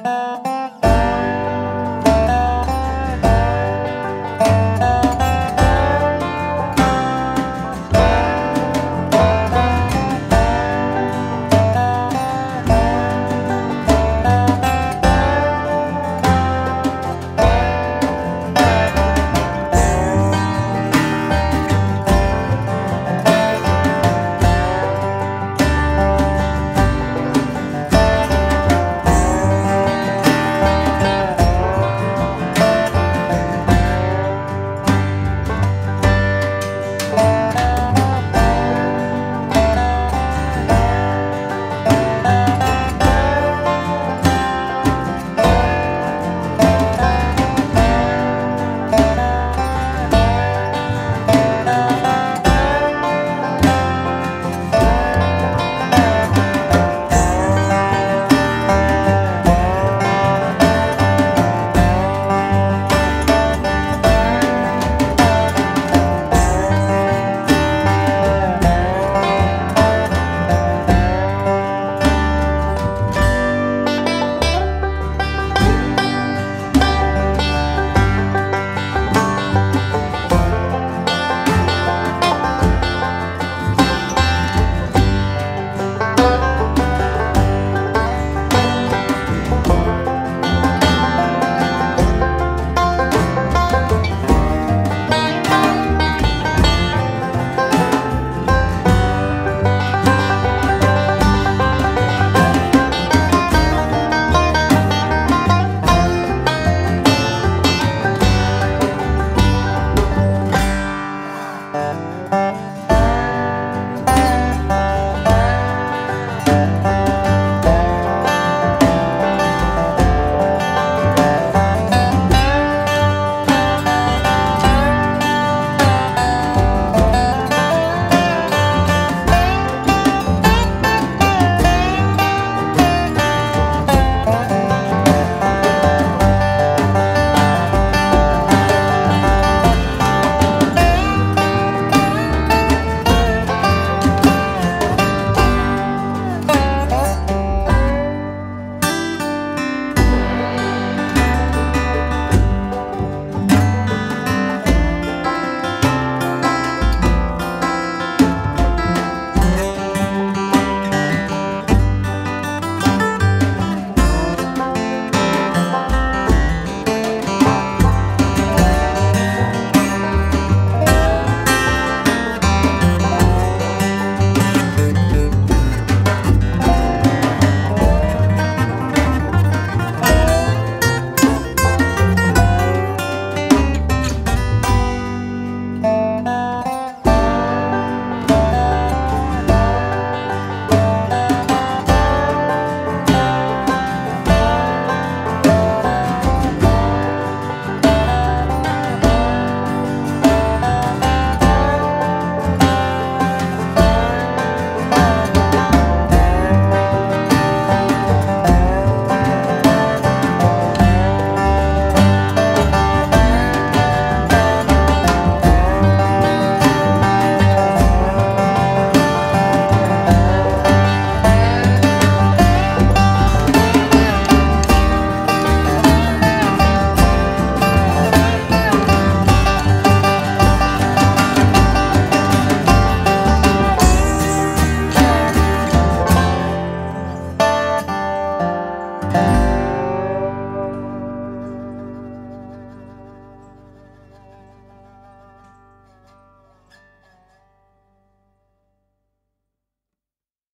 Música